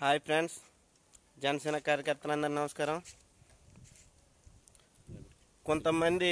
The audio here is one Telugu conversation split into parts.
హాయ్ ఫ్రెండ్స్ జనసేన కార్యకర్తలందరూ నమస్కారం. కొంతమంది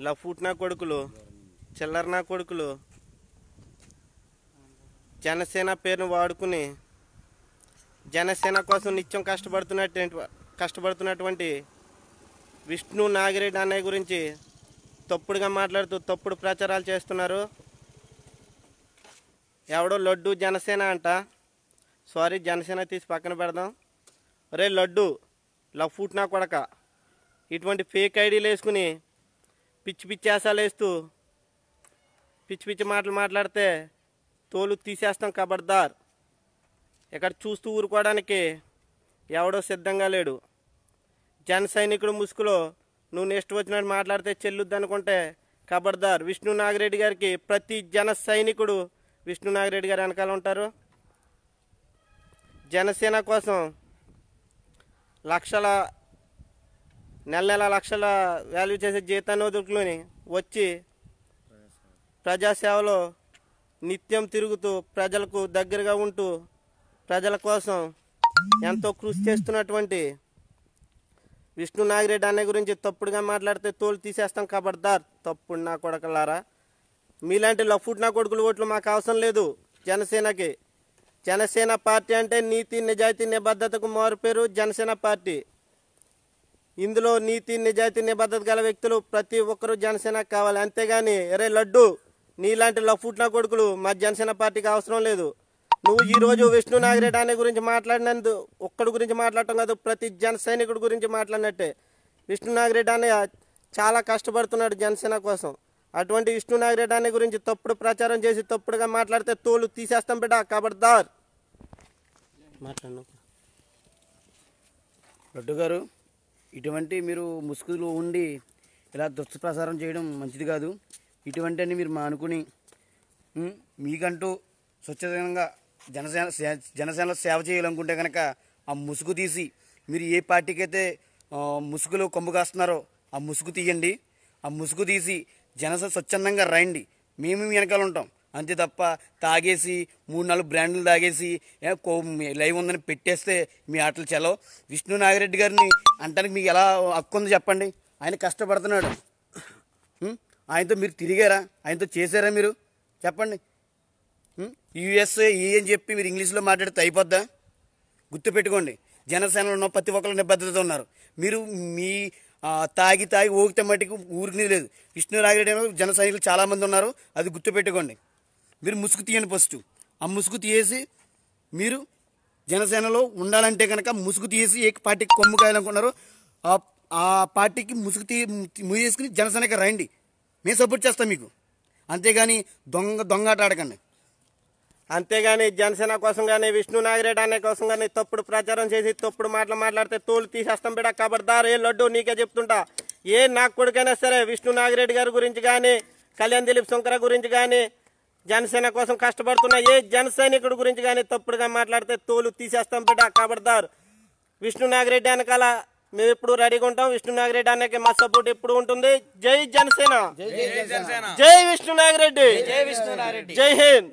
లఫూట్నా కొడుకులు చిల్లర్నా కొడుకులు జనసేన పేరును వాడుకుని జనసేన కోసం నిత్యం కష్టపడుతున్నటువంటి కష్టపడుతున్నటువంటి విష్ణు నాగిరెడ్డి అన్నయ్య గురించి తప్పుడుగా మాట్లాడుతూ తప్పుడు ప్రచారాలు చేస్తున్నారు. ఎవడో లడ్డు జనసేన అంట. సారీ జనసేన తీసి పక్కన పెడదాం. రే లడ్డు లఫూట్ నా కొడక. ఇటువంటి ఫేక్ ఐడీలు వేసుకుని పిచ్చి పిచ్చి వేసాలు వేస్తూ పిచ్చి పిచ్చి మాటలు మాట్లాడితే తోలు తీసేస్తాం కబడ్దార్. ఇక్కడ చూస్తూ ఊరుకోవడానికి ఎవడో సిద్ధంగా లేడు. జన సైనికుడు ముసుగులో నువ్వు నెక్స్ట్ వచ్చినట్టు మాట్లాడితే చెల్లుద్ది అనుకుంటే కబర్దార్ విష్ణు నాగిరెడ్డి గారికి ప్రతి జన సైనికుడు విష్ణు నాగిరెడ్డి గారు వెనకాల ఉంటారు. జనసేన కోసం లక్షల నెల నెల లక్షల వాల్యూ చేసే జీతాన్ని వదులుకుని వచ్చి ప్రజాసేవలో నిత్యం తిరుగుతూ ప్రజలకు దగ్గరగా ఉంటూ ప్రజల కోసం ఎంతో కృషి చేస్తున్నటువంటి విష్ణు నాగిరెడ్డి అన్నయ్య గురించి తప్పుడుగా మాట్లాడితే తోలు తీసేస్తాం కబడ్దార్. తప్పుడు నా కొడకలారా. మీలాంటి లఫుట్ నా కొడుకులు ఓట్లు మాకు అవసరం లేదు జనసేనకి. జనసేన పార్టీ అంటే నీతి నిజాయితీ నిబద్ధతకు మారుపేరు జనసేన పార్టీ. ఇందులో నీతి నిజాయితీ నిబద్ధత గల వ్యక్తులు ప్రతి ఒక్కరూ జనసేన కావాలి. అంతేగాని ఎరే లడ్డు నీలాంటి లఫుట్నా కొడుకులు మా జనసేన పార్టీకి అవసరం లేదు. నువ్వు ఈ రోజు విష్ణు నాగిరెడ్డి అనే గురించి మాట్లాడినందు ఒక్కడి గురించి మాట్లాడటం కాదు ప్రతి జన సైనికుడి గురించి మాట్లాడినట్టే. విష్ణు నాగిరెడ్డి చాలా కష్టపడుతున్నాడు జనసేన కోసం. అటువంటి విష్ణు నాగిరెడ్డి అనే గురించి తప్పుడు ప్రచారం చేసి తప్పుడుగా మాట్లాడితే తోలు తీసేస్తాం బిడ్డ కబడ్దార్. మాట్లాడు. లడ్డు గారు ఇటువంటి మీరు ముసుగులో ఉండి ఇలా దుష్ప్రచారం చేయడం మంచిది కాదు. ఇటువంటి అని మీరు మానుకుని మీకంటూ స్వచ్ఛతంగా జనసేన సే- జనసేనలో సేవ చేయాలనుకుంటే కనుక ఆ ముసుగు తీసి మీరు ఏ పార్టీకి అయితే ముసుగులో కొమ్ము కాస్తున్నారో ఆ ముసుగు తీయండి. ఆ ముసుగు తీసి జనసేన స్వచ్ఛందంగా రాయండి మేము వెనకాల ఉంటాం. అంతే తప్ప తాగేసి మూడు నాలుగు బ్రాండ్లు తాగేసి కో- మీ లైవ్ ఉందని పెట్టేస్తే మీ ఆటలు చెలవు విష్ణు నాగిరెడ్డి గారిని అంటానికి మీకు ఎలా హక్కు ఉందో చెప్పండి? ఆయన కష్టపడుతున్నాడు. ఆయనతో మీరు తిరిగారా? ఆయనతో చేశారా మీరు? చెప్పండి. యుఎస్ఏ ఈ అని చెప్పి మీరు ఇంగ్లీష్లో మాట్లాడితే అయిపోద్దా? గుర్తుపెట్టుకోండి. జనసేనలో ఉన్న ప్రతి ఒక్కరు నిబద్ధతతో ఉన్నారు. మీరు మీ తాగి తాగి ఊగితే మట్టికి ఊరికి లేదు. విష్ణు రాగిరెడ్డి జన సైనికులు చాలామంది ఉన్నారు. అది గుర్తుపెట్టుకోండి. మీరు ముసుగు తీయండి ఫస్ట్. ఆ ముసుగు తీసి మీరు జనసేనలో ఉండాలంటే కనుక ముసుగు తీసి ఏ పార్టీకి కొమ్ము కాయాలనుకున్నారో ఆ పార్టీకి ముసుగు తీ ముసుకుని జనసేనకి రండి. మేము సపోర్ట్ చేస్తాం మీకు. అంతేగాని దొంగ దొంగ ఆట ఆడకండి. అంతేగాని జనసేన కోసం కానీ విష్ణు నాగిరెడ్డి అనే కోసం కానీ తప్పుడు ప్రచారం చేసి తప్పుడు మాటలు మాట్లాడితే తోలు తీసేస్తాం బిడ కబర్దార్ ఏ లడ్డు నీకే చెప్తుంటా? ఏ నాకు కొడుకైనా సరే విష్ణు నాగిరెడ్డి గారి గురించి కానీ కళ్యాణ్ దిలీప్ శంకర గురించి కానీ జనసేన కోసం కష్టపడుతున్న ఏ జన సైనికుడి గురించి కానీ తప్పుడుగా మాట్లాడితే తోలు తీసేస్తాం బిడ్డ కబర్దార్ విష్ణు నాగిరెడ్డి వెనకాల మేము ఎప్పుడు రెడీగా ఉంటాం. విష్ణు నాగిరెడ్డి అన్నకి మా సపోర్ట్ ఎప్పుడు ఉంటుంది? జై జనసేన. జై విష్ణు నాగిరెడ్డి. జై హింద్.